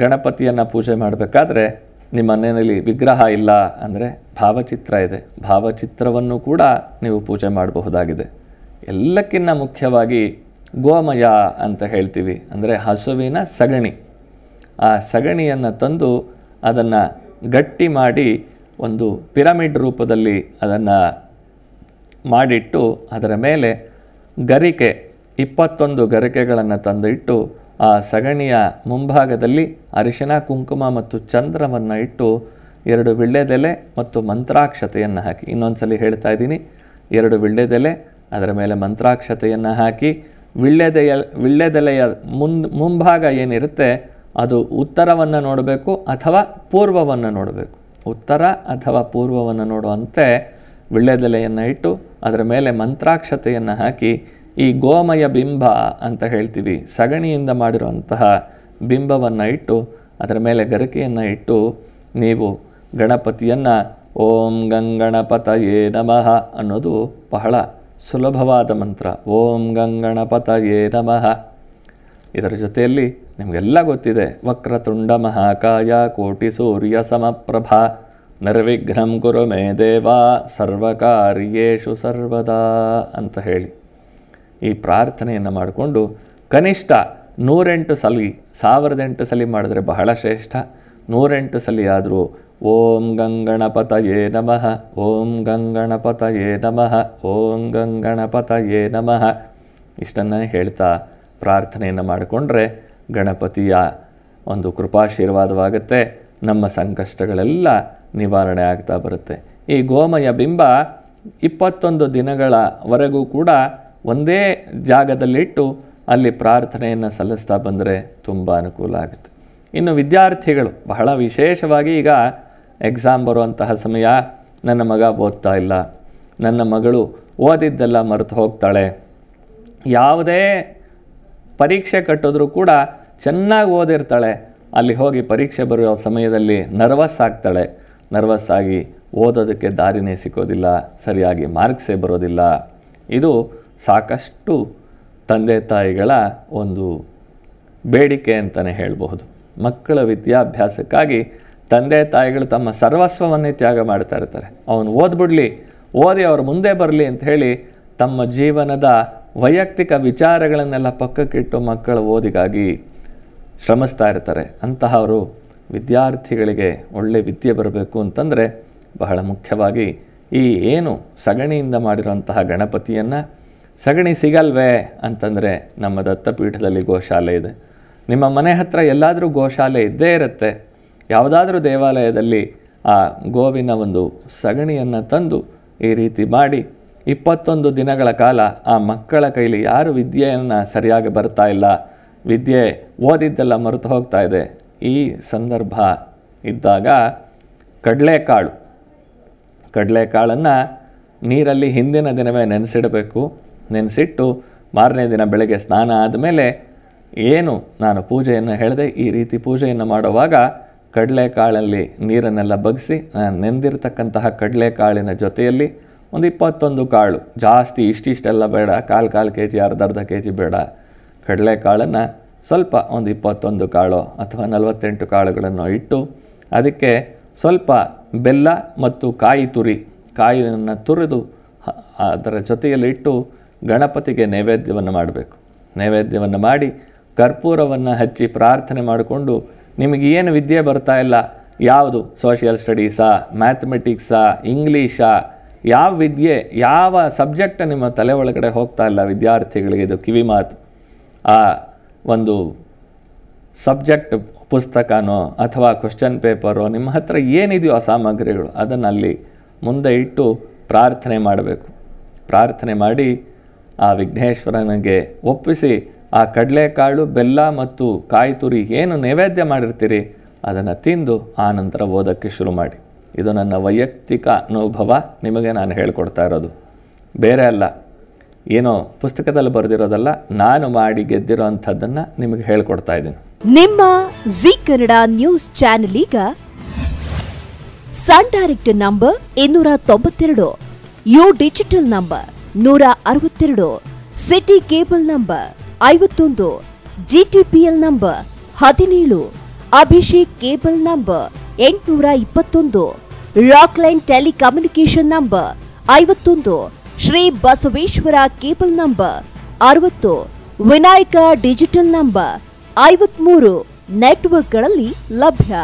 ಗಣಪತಿಯನ್ನು ಪೂಜೆ ಮಾಡಬೇಕಾದ್ರೆ ನಿಮ್ಮ ಮನೆಯಲ್ಲಿ ವಿಗ್ರಹ ಇಲ್ಲ ಅಂದರೆ ಭಾವಚಿತ್ರ ಇದೆ. ಭಾವಚಿತ್ರವನ್ನು ಕೂಡ ನೀವು ಪೂಜೆ ಮಾಡಬಹುದಾಗಿದೆ. ಎಲ್ಲಕ್ಕಿಂತ ಮುಖ್ಯವಾಗಿ ಗೋಮಯ ಅಂತ ಹೇಳ್ತೀವಿ. ಅಂದರೆ ಹಸುವಿನ ಸಗಣಿ. ಆ ಸಗಣಿಯನ್ನು ತಂದು ಅದನ್ನು ಗಟ್ಟಿ ಮಾಡಿ ಒಂದು ಪಿರಮಿಡ್ ರೂಪದಲ್ಲಿ ಅದನ್ನು ಮಾಡಿಟ್ಟು ಅದರ ಮೇಲೆ ಗರಿಕೆ, ಇಪ್ಪತ್ತೊಂದು ಗರಿಕೆಗಳನ್ನು ತಂದಿಟ್ಟು ಆ ಸಗಣಿಯ ಮುಂಭಾಗದಲ್ಲಿ ಅರಿಶಿನ, ಕುಂಕುಮ ಮತ್ತು ಚಂದ್ರವನ್ನು ಇಟ್ಟು ಎರಡು ವಿಳ್ಳೆದೆಲೆ ಮತ್ತು ಮಂತ್ರಾಕ್ಷತೆಯನ್ನು ಹಾಕಿ. ಇನ್ನೊಂದ್ಸಲಿ ಹೇಳ್ತಾ ಇದ್ದೀನಿ, ಎರಡು ವಿಳ್ಳೆದೆಲೆ ಅದರ ಮೇಲೆ ಮಂತ್ರಾಕ್ಷತೆಯನ್ನು ಹಾಕಿ. ವಿಳ್ಳೆದೆಯ ವಿಳ್ಳೆದೆಲೆಯ ಮುಂದ್, ಮುಂಭಾಗ ಏನಿರುತ್ತೆ, ಅದು ಉತ್ತರವನ್ನು ನೋಡಬೇಕು ಅಥವಾ ಪೂರ್ವವನ್ನು ನೋಡಬೇಕು. ಉತ್ತರ ಅಥವಾ ಪೂರ್ವವನ್ನು ನೋಡುವಂತೆ ವಿಳ್ಳೆದೆಲೆಯನ್ನು ಇಟ್ಟು, ಅದರ ಮೇಲೆ ಮಂತ್ರಾಕ್ಷತೆಯನ್ನು ಹಾಕಿ ಈ ಗೋಮಯ ಬಿಂಬ ಅಂತ ಹೇಳ್ತೀವಿ. ಸಗಣಿಯಿಂದ ಮಾಡಿರುವಂತಹ ಬಿಂಬವನ್ನು ಇಟ್ಟು, ಅದರ ಮೇಲೆ ಗರಿಕೆಯನ್ನು ಇಟ್ಟು ನೀವು ಗಣಪತಿಯನ್ನು ಓಂ ಗಂಗಣಪತಯೇ ನಮಃ ಅನ್ನೋದು ಬಹಳ ಸುಲಭವಾದ ಮಂತ್ರ. ಓಂ ಗಂಗಣಪತಯೇ ನಮಃ. ಇದರ ಜೊತೆಯಲ್ಲಿ ನಿಮಗೆಲ್ಲ ಗೊತ್ತಿದೆ, ವಕ್ರತುಂಡ ಮಹಾಕಾಯ ಕೋಟಿ ಸೂರ್ಯ ಸಮಪ್ರಭಾ. ನಿರ್ವಿಘ್ನಂ ಕುರು ಮೇ ದೇವಾ, ಸರ್ವಕಾರ್ಯೇಷು ಸರ್ವದಾ ಅಂತ ಹೇಳಿ. ಈ ಪ್ರಾರ್ಥನೆಯನ್ನು ಮಾಡಿಕೊಂಡು ಕನಿಷ್ಠ ನೂರೆಂಟು ಸಲಿ ಸಾವಿರದ ಎಂಟು ಸಲಿ ಮಾಡಿದ್ರೆ ಬಹಳ ಶ್ರೇಷ್ಠ. ನೂರೆಂಟು ಸಲಿ ಆದರೂ ಓಂ ಗಂಗಣಪತಯೇ ನಮಃ, ಓಂ ಗಂಗಣಪತಯೇ ನಮಃ, ಓಂ ಗಂಗಣಪತಯೇ ನಮಃ. ಇಷ್ಟನ್ನು ಹೇಳ್ತಾ ಪ್ರಾರ್ಥನೆಯನ್ನು ಮಾಡಿಕೊಂಡ್ರೆ ಗಣಪತಿಯ ಒಂದು ಕೃಪಾಶೀರ್ವಾದವಾಗುತ್ತೆ. ನಮ್ಮ ಸಂಕಷ್ಟಗಳೆಲ್ಲ ನಿವಾರಣೆ ಆಗ್ತಾ ಬರುತ್ತೆ. ಈ ಗೋಮಯ ಬಿಂಬ ಇಪ್ಪತ್ತೊಂದು ದಿನಗಳವರೆಗೂ ಕೂಡ ಒಂದೇ ಜಾಗದಲ್ಲಿಟ್ಟು ಅಲ್ಲಿ ಪ್ರಾರ್ಥನೆಯನ್ನು ಸಲ್ಲಿಸ್ತಾ ಬಂದರೆ ತುಂಬ ಅನುಕೂಲ ಆಗುತ್ತೆ. ಇನ್ನು ವಿದ್ಯಾರ್ಥಿಗಳು ಬಹಳ ವಿಶೇಷವಾಗಿ ಈಗ ಎಕ್ಸಾಮ್ ಬರುವಂತಹ ಸಮಯ, ನನ್ನ ಮಗ ಓದ್ತಾ ಇಲ್ಲ, ನನ್ನ ಮಗಳು ಓದಿದ್ದೆಲ್ಲ ಮರೆತು ಹೋಗ್ತಾಳೆ, ಯಾವುದೇ ಪರೀಕ್ಷೆ ಕಟ್ಟಿದ್ರೂ ಕೂಡ ಚೆನ್ನಾಗಿ ಓದಿರ್ತಾಳೆ, ಅಲ್ಲಿ ಹೋಗಿ ಪರೀಕ್ಷೆ ಬರುವ ಸಮಯದಲ್ಲಿ ನರ್ವಸ್ ಆಗ್ತಾಳೆ, ನರ್ವಸ್ ಆಗಿ ಓದೋದಕ್ಕೆ ದಾರಿನೇ ಸಿಗೋದಿಲ್ಲ ಸರಿಯಾಗಿ ಮಾರ್ಕ್ಸೇ ಬರೋದಿಲ್ಲ. ಇದು ಸಾಕಷ್ಟು ತಂದೆ ತಾಯಿಗಳ ಒಂದು ಬೇಡಿಕೆ ಅಂತಲೇ ಹೇಳಬಹುದು. ಮಕ್ಕಳ ವಿದ್ಯಾಭ್ಯಾಸಕ್ಕಾಗಿ ತಂದೆ ತಾಯಿಗಳು ತಮ್ಮ ಸರ್ವಸ್ವವನ್ನೇ ತ್ಯಾಗ ಮಾಡ್ತಾ ಇರ್ತಾರೆ. ಅವನು ಓದ್ಬಿಡ್ಲಿ, ಓದಿ ಅವರು ಮುಂದೆ ಬರಲಿ ಅಂತ ಹೇಳಿ ತಮ್ಮ ಜೀವನದ ವೈಯಕ್ತಿಕ ವಿಚಾರಗಳನ್ನೆಲ್ಲ ಪಕ್ಕಕ್ಕಿಟ್ಟು ಮಕ್ಕಳ ಓದಿಗಾಗಿ ಶ್ರಮಿಸ್ತಾ ಇರ್ತಾರೆ. ಅಂತಹವರು ವಿದ್ಯಾರ್ಥಿಗಳಿಗೆ ಒಳ್ಳೆ ವಿದ್ಯೆ ಬರಬೇಕು ಅಂತಂದರೆ ಬಹಳ ಮುಖ್ಯವಾಗಿ ಈ ಏನು ಸಗಣಿಯಿಂದ ಮಾಡಿರುವಂತಹ ಗಣಪತಿಯನ್ನು ಸಗಣಿ ಸಿಗಲ್ವೇ ಅಂತಂದರೆ ನಮ್ಮ ದತ್ತಪೀಠದಲ್ಲಿ ಗೋಶಾಲೆ ಇದೆ. ನಿಮ್ಮ ಮನೆ ಹತ್ರ ಎಲ್ಲಾದರೂ ಗೋಶಾಲೆ ಇದ್ದೇ ಇರುತ್ತೆ. ಯಾವುದಾದ್ರೂ ದೇವಾಲಯದಲ್ಲಿ ಆ ಗೋವಿನ ಒಂದು ಸಗಣಿಯನ್ನು ತಂದು ಈ ರೀತಿ ಮಾಡಿ ಇಪ್ಪತ್ತೊಂದು ದಿನಗಳ ಕಾಲ ಆ ಮಕ್ಕಳ ಕೈಲಿ ಯಾರು ವಿದ್ಯೆಯನ್ನು ಸರಿಯಾಗಿ ಬರ್ತಾ ಇಲ್ಲ, ವಿದ್ಯೆ ಓದಿದ್ದೆಲ್ಲ ಮರೆತು ಹೋಗ್ತಾ ಇದೆ. ಈ ಸಂದರ್ಭ ಇದ್ದಾಗ ಕಡಲೆಕಾಳು. ಕಡಲೆಕಾಳನ್ನು ನೀರಲ್ಲಿ ಹಿಂದಿನ ದಿನವೇ ನೆನೆಸಿಡಬೇಕು. ನೆನೆಸಿಟ್ಟು ಮಾರನೇ ದಿನ ಬೆಳಗ್ಗೆ ಸ್ನಾನ ಆದಮೇಲೆ ಏನು ನಾನು ಪೂಜೆಯನ್ನು ಹೇಳಿದೆ, ಈ ರೀತಿ ಪೂಜೆಯನ್ನು ಮಾಡುವಾಗ ಕಡಲೆಕಾಳಲ್ಲಿ ನೀರನ್ನೆಲ್ಲ ಬಗ್ಸಿ, ನಾನು ನೆಂದಿರ್ತಕ್ಕಂತಹ ಕಡಲೆಕಾಳಿನ ಜೊತೆಯಲ್ಲಿ ಒಂದು ಇಪ್ಪತ್ತೊಂದು ಕಾಳು, ಜಾಸ್ತಿ ಇಷ್ಟಿಷ್ಟೆಲ್ಲ ಬೇಡ, ಕಾಲು ಕಾಲು ಕೆ ಜಿ ಅರ್ಧ ಅರ್ಧ ಕೆ ಜಿ ಬೇಡ. ಕಡಲೆಕಾಳನ್ನು ಸ್ವಲ್ಪ ಒಂದು ಇಪ್ಪತ್ತೊಂದು ಕಾಳು ಅಥವಾ ನಲವತ್ತೆಂಟು ಕಾಳುಗಳನ್ನು ಇಟ್ಟು ಅದಕ್ಕೆ ಸ್ವಲ್ಪ ಬೆಲ್ಲ ಮತ್ತು ಕಾಯಿ ತುರಿ, ಕಾಯಿಯನ್ನು ತುರಿದು ಅದರ ಜೊತೆಯಲ್ಲಿ ಇಟ್ಟು ಗಣಪತಿಗೆ ನೈವೇದ್ಯವನ್ನು ಮಾಡಬೇಕು. ನೈವೇದ್ಯವನ್ನು ಮಾಡಿ ಕರ್ಪೂರವನ್ನು ಹಚ್ಚಿ ಪ್ರಾರ್ಥನೆ ಮಾಡಿಕೊಂಡು ಏನು ವಿದ್ಯೆ ಬರ್ತಾ ಇಲ್ಲ, ಯಾವುದು? ಸೋಷಿಯಲ್ ಸ್ಟಡೀಸಾ ಮ್ಯಾಥಮೆಟಿಕ್ಸಾ ಇಂಗ್ಲೀಷಾ ಯಾವ ವಿದ್ಯೆ, ಯಾವ ಸಬ್ಜೆಕ್ಟ್ ನಿಮ್ಮ ತಲೆ ಒಳಗಡೆ ಹೋಗ್ತಾ ಇಲ್ಲ ವಿದ್ಯಾರ್ಥಿಗಳಿಗೆ? ಇದು ಕಿವಿ ಮಾತು. ಆ ಒಂದು ಸಬ್ಜೆಕ್ಟ್ ಪುಸ್ತಕನೋ ಅಥವಾ ಕ್ವಶನ್ ಪೇಪರೋ ನಿಮ್ಮ ಹತ್ರ ಏನಿದೆಯೋ ಆ ಸಾಮಗ್ರಿಗಳು, ಅದನ್ನು ಅಲ್ಲಿ ಮುಂದೆ ಇಟ್ಟು ಪ್ರಾರ್ಥನೆ ಮಾಡಬೇಕು. ಪ್ರಾರ್ಥನೆ ಮಾಡಿ ಆ ವಿಘ್ನೇಶ್ವರನಿಗೆ, ಒಪ್ಪಿಸಿ, ಆ ಕಡಲೆಕಾಳು, ಬೆಲ್ಲ ಮತ್ತು ಕಾಯಿ ತುರಿ ಏನು ನೈವೇದ್ಯ ಮಾಡಿರ್ತೀರಿ? ಅದನ್ನು ತಿಂದು ಆ ನಂತರ ಓದೋಕ್ಕೆ ಶುರು ಮಾಡಿ. ಇದು ನನ್ನ ವೈಯಕ್ತಿಕ ಅನುಭವ, ನಿಮಗೆ ನಾನು ಹೇಳ್ಕೊಡ್ತಾ ಇರೋದು. ಬೇರೆ ಅಲ್ಲ. ಏನೋ ಪುಸ್ತಕದಲ್ಲಿ ಬರೆದಿರೋದಲ್ಲ, ನಾನು ಮಾಡಿ ಗೆದ್ದಿರೋ ಅಂಥದ್ದನ್ನು ನಿಮಗೆ ಹೇಳ್ಕೊಡ್ತಾ ಇದ್ದೀನಿ. ನಿಮ್ಮ ಜಿ ಕನ್ನಡ ನ್ಯೂಸ್ ಚಾನೆಲ್ ಈಗ ಸನ್ ಡೈರೆಕ್ಟ್ ನಂಬರ್ ಇನ್ನೂರ ತೊಂಬತ್ತೆರಡು, ಯು ಡಿಜಿಟಲ್ ನಂಬರ್. ನೂರ ಅರವತ್ತೆರಡು ಸಿಟಿ ಕೇಬಲ್ ನಂಬರ್ ಐವತ್ತೊಂದು. ಜಿಟಿಪಿಎಲ್ ನಂಬರ್ ಹದಿನೇಳು. ಅಭಿಷೇಕ್ ಕೇಬಲ್ ನಂಬರ್ ಎಂಟುನೂರ ಇಪ್ಪತ್ತೊಂದು ರಾಕ್ಲೈನ್ ಟೆಲಿಕಮ್ಯುನಿಕೇಶನ್ ನಂಬರ್ ಐವತ್ತೊಂದು. ಶ್ರೀ ಬಸವೇಶ್ವರ ಕೇಬಲ್ ನಂಬರ್ ಅರವತ್ತು. ವಿನಾಯಕ ಡಿಜಿಟಲ್ ನಂಬರ್ ಐವತ್ಮೂರು. ನೆಟ್ವರ್ಕ್ಗಳಲ್ಲಿ ಲಭ್ಯ.